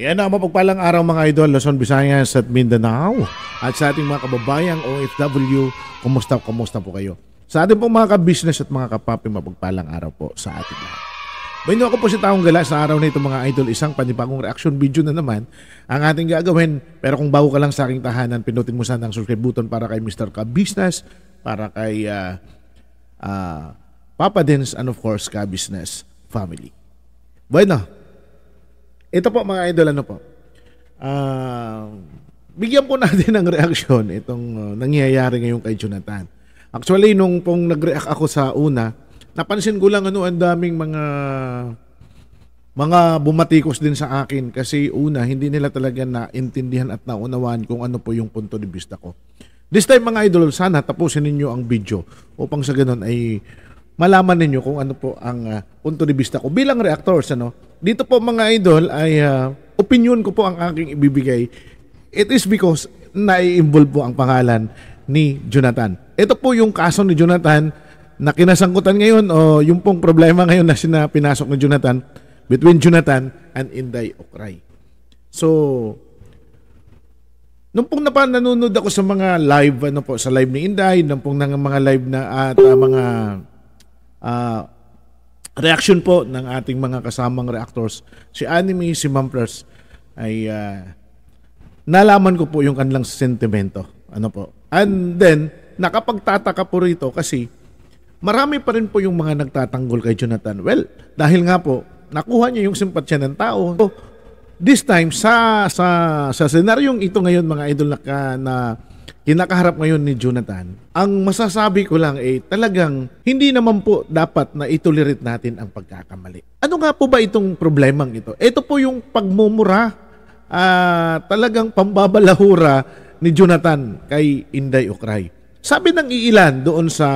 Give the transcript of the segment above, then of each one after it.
Yan na, mapagpalang araw mga idol, Luzon, Visayas at Mindanao. At sa ating mga kababayang OFW, kumusta, kumusta po kayo? Sa ating pong mga ka-business at mga kapapi, mapagpalang araw po sa ating lahat. Baino ako po si Taong Gala sa araw na ito mga idol, isang panibagong reaction video na naman ang ating gagawin. Pero kung bago ka lang sa aking tahanan, pinutin mo sana ang subscribe button para kay Mr. Ka-Business, para kay uh, uh, Papa Dins, and of course, Ka-Business family. Bueno, ito po mga idol, ano po. Uh, bigyan po natin ng reaksyon itong uh, nangyayari ngayon kay Jonathan. Actually, nung pong nag-react ako sa una, napansin ko lang ano, ang daming mga mga bumatikos din sa akin kasi una, hindi nila talaga naintindihan at naunawaan kung ano po yung punto de vista ko. This time mga idol, sana tapusin ninyo ang video upang sa ganun ay malaman ninyo kung ano po ang uh, punto de vista ko bilang reactors ano? Dito po mga idol ay uh, opinion ko po ang aking ibibigay. It is because nai-involve po ang pangalan ni Jonathan. Ito po yung kaso ni Jonathan na kinasangkutan ngayon o yung pong problema ngayon na sina pinasok ni Jonathan between Jonathan and Inday Okray. So Nung pong napa, nanonood ako sa mga live ano po sa live ni Inday, nung pong ng mga live na at uh, mga uh, reaction po ng ating mga kasamang reactors, si Anime, si Mamplers, ay uh, nalaman ko po yung kanilang sentimento. Ano po. And then, nakapagtataka po rito kasi marami pa rin po yung mga nagtatanggol kay Jonathan. Well, dahil nga po, nakuha niya yung simpatsya ng tao. So, this time, sa, sa, sa senaryong ito ngayon, mga idol na, na kinakaharap ngayon ni Jonathan, ang masasabi ko lang ay eh, talagang hindi naman po dapat na itolerate natin ang pagkakamali. Ano nga po ba itong problemang ito? Ito po yung pagmumura, uh, talagang pambabalahura ni Jonathan kay Inday Ukray. Sabi ng iilan doon sa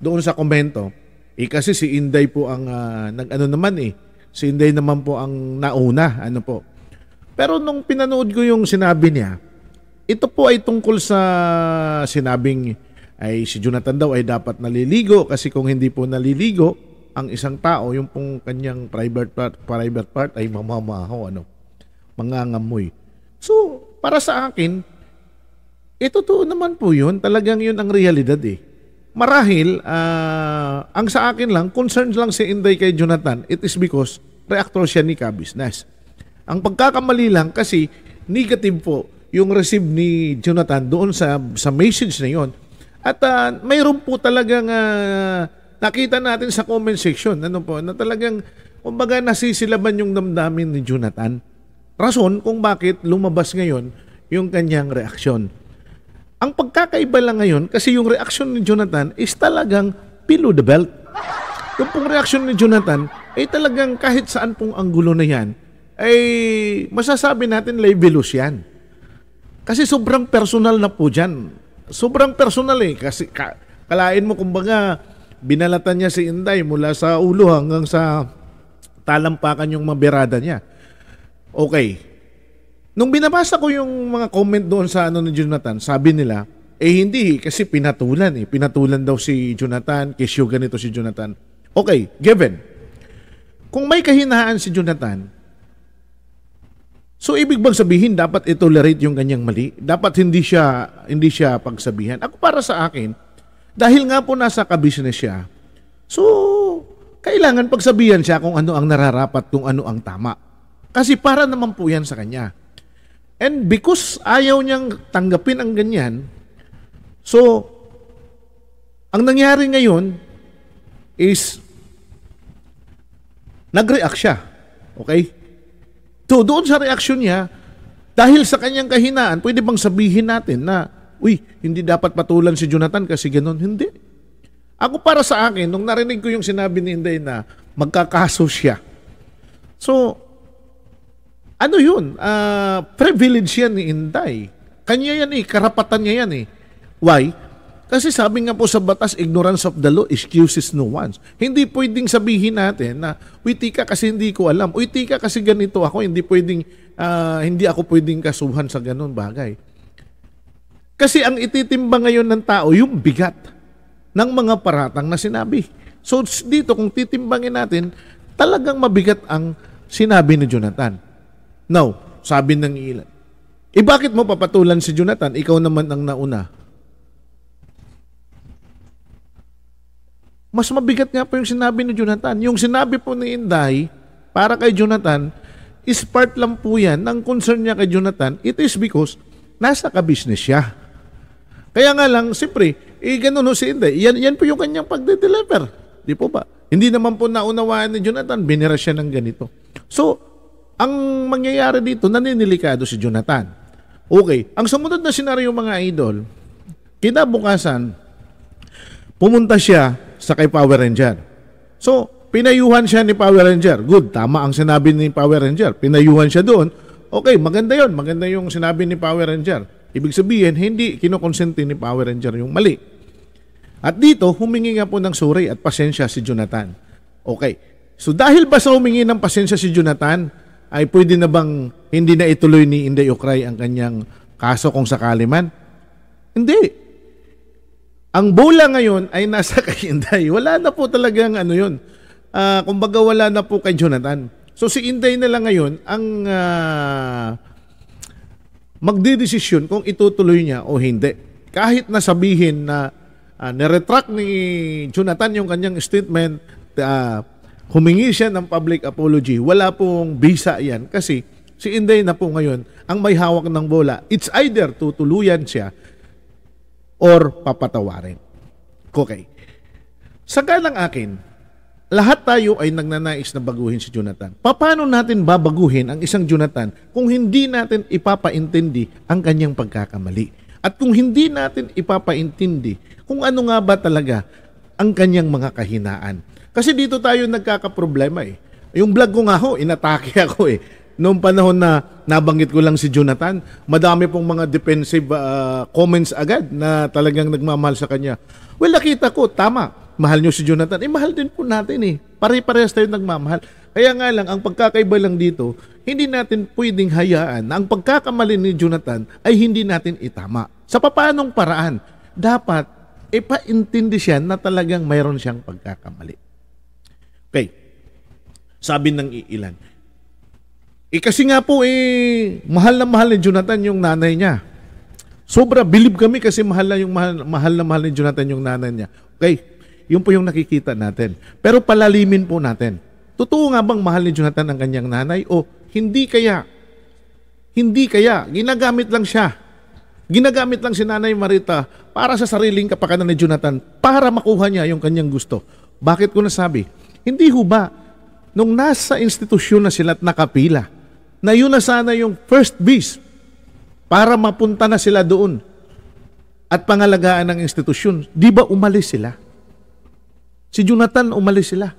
doon sa komento, eh kasi si Inday po ang uh, nag-ano naman eh. Si Inday naman po ang nauna, ano po. Pero nung pinanood ko yung sinabi niya, ito po ay tungkol sa sinabing ay si Jonathan daw ay dapat naliligo kasi kung hindi po naliligo ang isang tao, yung pong kanyang private part, private part ay mamamaho, ano, mangangamoy. So, para sa akin, ito to naman po yun. Talagang yun ang realidad eh. Marahil, uh, ang sa akin lang, concerned lang si Inday kay Jonathan, it is because reactor siya ni ka-business. Ang pagkakamali lang kasi negative po yung receive ni Jonathan doon sa sa message na yon. At uh, mayroon po talagang uh, nakita natin sa comment section ano po na talagang kumbaga nasisilaban yung damdamin ni Jonathan. Rason kung bakit lumabas ngayon yung kanyang reaksyon. Ang pagkakaiba lang ngayon kasi yung reaksyon ni Jonathan is talagang below the belt. Yung pong reaksyon ni Jonathan ay talagang kahit saan pong anggulo na yan ay masasabi natin libelous yan. Kasi sobrang personal na po dyan. Sobrang personal eh. Kasi ka, kalain mo kumbaga, binalatan niya si Inday mula sa ulo hanggang sa talampakan yung mabirada niya. Okay. Nung binabasa ko yung mga comment doon sa ano ni Jonathan, sabi nila, eh hindi kasi pinatulan eh. Pinatulan daw si Jonathan, kisyo ganito si Jonathan. Okay, given. Kung may kahinaan si Jonathan, So ibig bang sabihin dapat i-tolerate yung kanyang mali? Dapat hindi siya hindi siya pagsabihan. Ako para sa akin, dahil nga po nasa ka-business siya. So kailangan pagsabihan siya kung ano ang nararapat, kung ano ang tama. Kasi para naman po yan sa kanya. And because ayaw niyang tanggapin ang ganyan, so ang nangyari ngayon is nag-react siya. Okay? So doon sa reaksyon niya, dahil sa kanyang kahinaan, pwede bang sabihin natin na, uy, hindi dapat patulan si Jonathan kasi ganun? Hindi. Ako para sa akin, nung narinig ko yung sinabi ni Inday na magkakaso siya. So, ano yun? Uh, privilege yan ni Inday. Kanya yan eh, karapatan niya yan eh. Why? Kasi sabi nga po sa batas, ignorance of the law excuses no one. Hindi pwedeng sabihin natin na, uy, tika kasi hindi ko alam. Uy, tika kasi ganito ako. Hindi pwedeng, uh, hindi ako pwedeng kasuhan sa ganun bagay. Kasi ang ititimba ngayon ng tao, yung bigat ng mga paratang na sinabi. So dito, kung titimbangin natin, talagang mabigat ang sinabi ni Jonathan. Now, sabi ng ilan, eh bakit mo papatulan si Jonathan? Ikaw naman ang nauna. Mas mabigat nga po yung sinabi ni Jonathan. Yung sinabi po ni Inday, para kay Jonathan, is part lang po yan ng concern niya kay Jonathan. It is because nasa ka-business siya. Kaya nga lang, siyempre, eh ganun si Inday. Yan, yan po yung kanyang pagde-deliver. Di po ba? Hindi naman po naunawaan ni Jonathan, binira siya ng ganito. So, ang mangyayari dito, naninilikado si Jonathan. Okay, ang sumunod na senaryo mga idol, kinabukasan, pumunta siya sa kay Power Ranger. So, pinayuhan siya ni Power Ranger. Good, tama ang sinabi ni Power Ranger. Pinayuhan siya doon. Okay, maganda yon Maganda yung sinabi ni Power Ranger. Ibig sabihin, hindi kinokonsente ni Power Ranger yung mali. At dito, humingi nga po ng sorry at pasensya si Jonathan. Okay. So dahil ba sa humingi ng pasensya si Jonathan, ay pwede na bang hindi na ituloy ni Inday Ukray ang kanyang kaso kung sakali man? Hindi. Ang bola ngayon ay nasa kay Inday. Wala na po talagang ano yun. Uh, kumbaga wala na po kay Jonathan. So si Inday na lang ngayon ang uh, magdidesisyon kung itutuloy niya o hindi. Kahit na sabihin na uh, niretract ni Jonathan yung kanyang statement, uh, humingi siya ng public apology. Wala pong visa yan kasi si Inday na po ngayon ang may hawak ng bola. It's either tutuluyan siya or papatawarin. Okay. Sa ng akin, lahat tayo ay nagnanais na baguhin si Jonathan. Paano natin babaguhin ang isang Jonathan kung hindi natin ipapaintindi ang kanyang pagkakamali? At kung hindi natin ipapaintindi kung ano nga ba talaga ang kanyang mga kahinaan. Kasi dito tayo nagkakaproblema eh. Yung vlog ko nga ho, inatake ako eh. Noong panahon na nabanggit ko lang si Jonathan, madami pong mga defensive uh, comments agad na talagang nagmamahal sa kanya. Well, nakita ko, tama, mahal nyo si Jonathan. Eh, mahal din po natin eh. Pare-parehas tayo nagmamahal. Kaya nga lang, ang pagkakaiba lang dito, hindi natin pwedeng hayaan na ang pagkakamali ni Jonathan ay hindi natin itama. Sa papanong paraan, dapat ipaintindi siya na talagang mayroon siyang pagkakamali. Okay. Sabi ng ilan. Eh kasi nga po eh, mahal na mahal ni Jonathan yung nanay niya. Sobra, believe kami kasi mahal na yung mahal, mahal na mahal ni Jonathan yung nanay niya. Okay, yun po yung nakikita natin. Pero palalimin po natin. Totoo nga bang mahal ni Jonathan ang kanyang nanay o hindi kaya? Hindi kaya. Ginagamit lang siya Ginagamit lang si Nanay Marita para sa sariling kapakanan ni Jonathan para makuha niya yung kanyang gusto. Bakit ko nasabi? Hindi ho ba, nung nasa institusyon na sila at nakapila, na yun na sana yung first base para mapunta na sila doon at pangalagaan ng institusyon, di ba umalis sila? Si Jonathan umalis sila.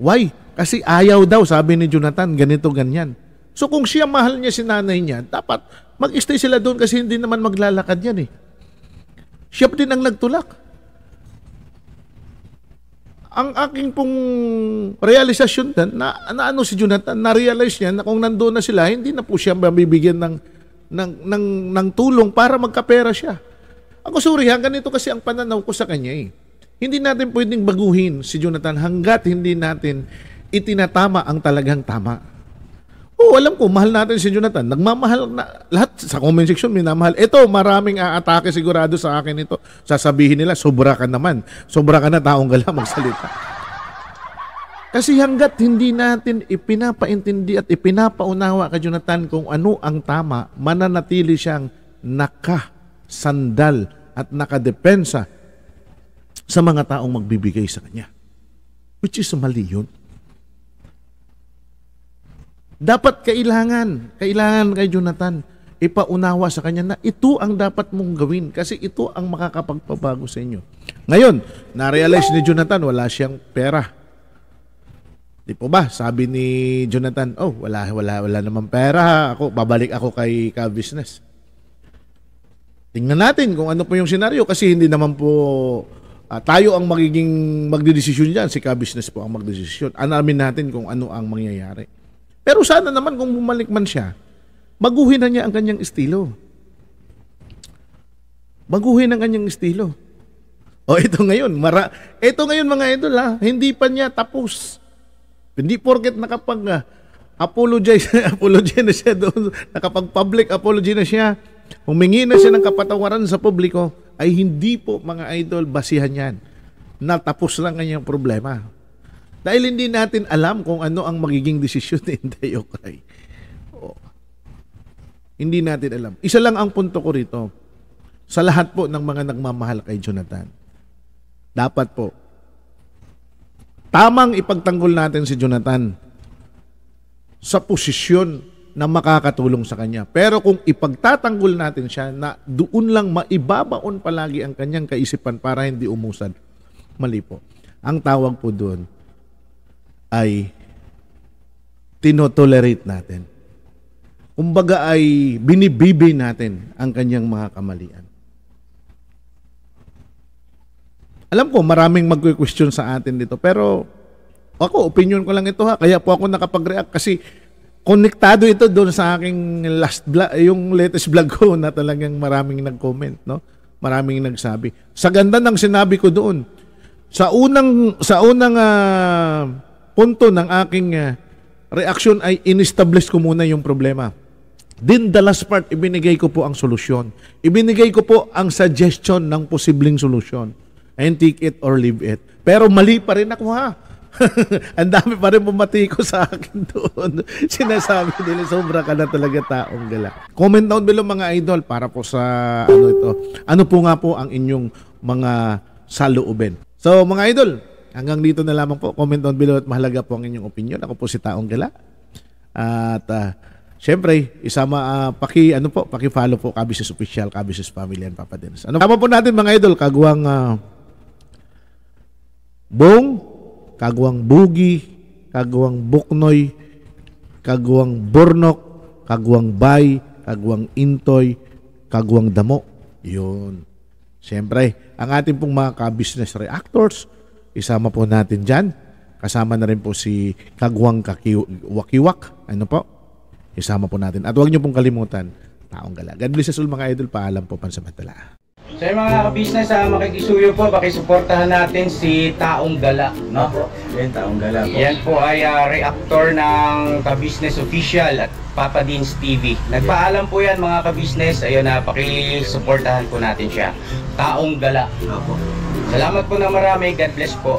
Why? Kasi ayaw daw, sabi ni Jonathan, ganito, ganyan. So kung siya mahal niya si nanay niya, dapat Mag-stay sila doon kasi hindi naman maglalakad yan eh. Siya din ang nagtulak. Ang aking pong realisasyon dan, na, na ano si Jonathan, na-realize niya na kung nandoon na sila, hindi na po siya mabibigyan ng, ng, ng, ng tulong para magkapera siya. Ako sorry, hanggang ito kasi ang pananaw ko sa kanya eh. Hindi natin pwedeng baguhin si Jonathan hanggat hindi natin itinatama ang talagang tama. Oo, oh, alam ko, mahal natin si Jonathan. Nagmamahal na, lahat sa comment section minamahal. Ito, maraming aatake sigurado sa akin ito. Sasabihin nila, sobra ka naman. Sobra ka na taong gala magsalita. Kasi hanggat hindi natin ipinapaintindi at ipinapaunawa kay Jonathan kung ano ang tama, mananatili siyang nakasandal at nakadepensa sa mga taong magbibigay sa kanya. Which is mali yun. Dapat kailangan, kailangan kay Jonathan, ipaunawa sa kanya na ito ang dapat mong gawin kasi ito ang makakapagpabago sa inyo. Ngayon, na-realize ni Jonathan, wala siyang pera. Di po ba? Sabi ni Jonathan, oh, wala, wala, wala naman pera. Ako, babalik ako kay ka-business. Tingnan natin kung ano po yung senaryo kasi hindi naman po uh, tayo ang magiging magdedesisyon diyan, si ka-business po ang magdedesisyon. Anamin natin kung ano ang mangyayari. Pero sana naman kung bumalik man siya, baguhin na niya ang kanyang estilo. Baguhin ang kanyang estilo. O ito ngayon, mara, ito ngayon mga idol ha, hindi pa niya tapos. Hindi porket nakapag uh, apologize, apology na siya doon, nakapag-public apology na siya, humingi na siya ng kapatawaran sa publiko, ay hindi po mga idol basihan yan. Natapos lang kanyang problema. Dahil hindi natin alam kung ano ang magiging desisyon ni Inday Okay. Oo. Hindi natin alam. Isa lang ang punto ko rito. Sa lahat po ng mga nagmamahal kay Jonathan, dapat po, tamang ipagtanggol natin si Jonathan sa posisyon na makakatulong sa kanya. Pero kung ipagtatanggol natin siya na doon lang maibabaon palagi ang kanyang kaisipan para hindi umusad, mali po. Ang tawag po doon ay tinotolerate natin. Kumbaga ay binibibi natin ang kanyang mga kamalian. Alam ko maraming magque-question sa atin dito pero ako opinion ko lang ito ha kaya po ako nakapag-react kasi konektado ito doon sa aking last vlog, yung latest vlog ko na talagang maraming nag-comment, no? Maraming nagsabi. Sa ganda ng sinabi ko doon, sa unang sa unang ah, punto ng aking ah, reaction ay inestablish ko muna yung problema. Then the last part, ibinigay ko po ang solusyon. Ibinigay ko po ang suggestion ng posibleng solusyon. And take it or leave it. Pero mali pa rin ako ha. ang dami pa rin bumati ko sa akin doon. Sinasabi nila, sobra ka na talaga taong gala. Comment down below mga idol para po sa ano ito. Ano po nga po ang inyong mga saloobin. So mga idol, hanggang dito na lamang po. Comment down below at mahalaga po ang inyong opinion. Ako po si Taong Gala. At ah, syempre, isama ah, paki ano po, paki-follow po Kabisis Official, Kabisis Family and Papa Dennis. Ano tama po natin mga idol, kagawang ah, Bong, kagawang Bugi, kagawang Buknoy, kagawang Burnok, kagawang Bay, kagawang Intoy, kagawang Damo. Yun. Siyempre, ang ating pong mga ka-business reactors, isama po natin dyan. Kasama na rin po si Kagwang Kaki- Wakiwak. Ano po? Isama po natin. At huwag niyo pong kalimutan, taong gala. God bless us all mga idol. Paalam po pansamantala. So yung mga ka-business, ah, makikisuyo po, pakisuportahan natin si Taong Gala. No? Yan, taong gala po. Yan po ay ah, reactor ng ka-business official at Papa Dean's TV. Nagpaalam po yan mga ka-business. Ayun na, pakisuportahan po natin siya. Taong Gala. Opo. Salamat po na marami. God bless po.